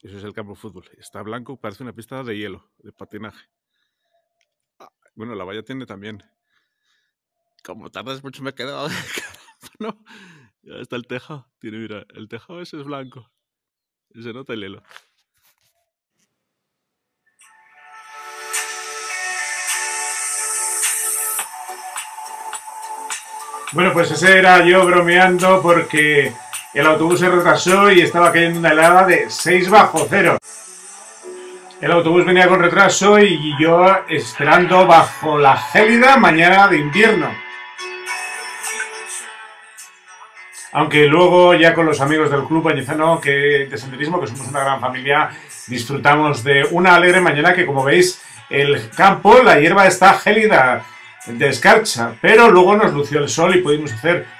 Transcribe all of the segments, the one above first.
Eso es el campo fútbol. Está blanco, parece una pista de hielo, de patinaje. Ah, bueno, la valla tiene también. Como tardas mucho me he quedado. no. Ya está el tejado. Tiene, mira, el tejado ese es blanco. Se nota el hielo. Bueno, pues ese era yo bromeando porque el autobús se retrasó y estaba cayendo una helada de 6 bajo cero. El autobús venía con retraso y yo esperando bajo la gélida mañana de invierno. Aunque luego ya con los amigos del Club Añezano que, de Senderismo, que somos una gran familia, disfrutamos de una alegre mañana que como veis el campo, la hierba está gélida, de escarcha, pero luego nos lució el sol y pudimos hacer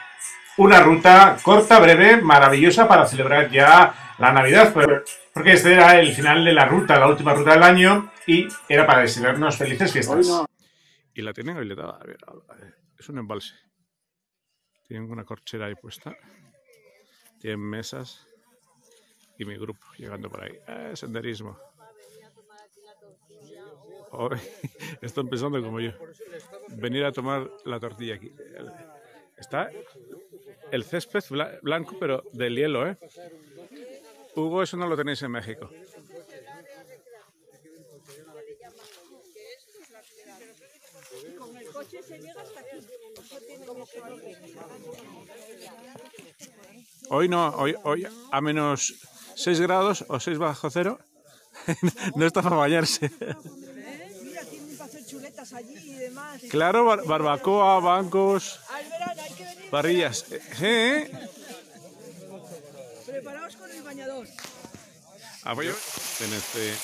una ruta corta, breve, maravillosa para celebrar ya la Navidad, porque este era el final de la ruta, la última ruta del año y era para desearnos felices fiestas. Y la tienen habilitada, es un embalse. Tienen una corchera ahí puesta, tienen mesas y mi grupo llegando por ahí. Eh, senderismo. están pensando como yo. Venir a tomar la tortilla aquí. Está el césped blanco, pero del hielo, ¿eh? Hugo, eso no lo tenéis en México. Hoy no, hoy, hoy a menos 6 grados o 6 bajo cero no está para bañarse allí y demás. Claro, barbacoa, bancos, parrillas. ¿Eh? Preparaos con el bañador. Apoyo en este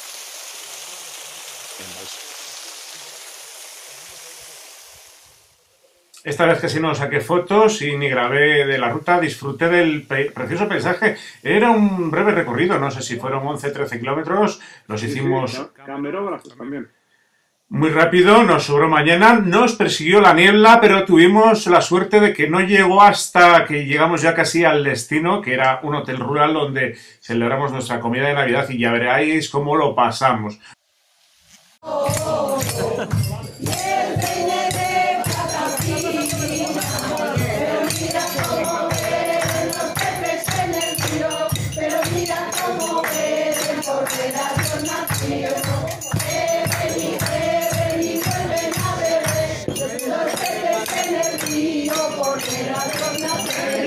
Esta vez que si no saqué fotos y ni grabé de la ruta, disfruté del precioso paisaje. Era un breve recorrido, no sé si fueron 11-13 kilómetros, los hicimos... Camerógrafos también. Muy rápido, nos sobró mañana, nos persiguió la niebla, pero tuvimos la suerte de que no llegó hasta que llegamos ya casi al destino, que era un hotel rural donde celebramos nuestra comida de Navidad y ya veréis cómo lo pasamos. porque la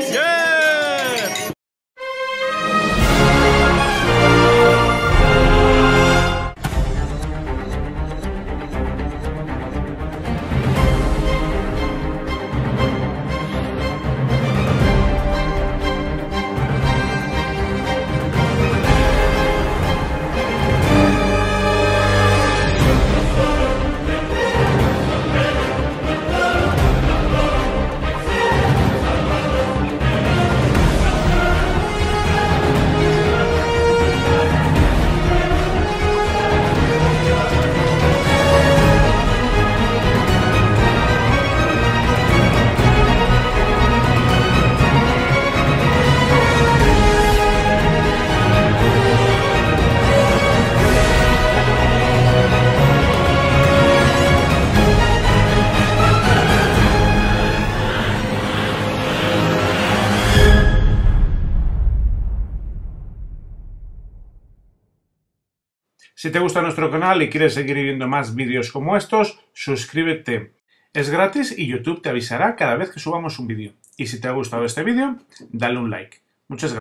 Si te gusta nuestro canal y quieres seguir viendo más vídeos como estos, suscríbete. Es gratis y YouTube te avisará cada vez que subamos un vídeo. Y si te ha gustado este vídeo, dale un like. Muchas gracias.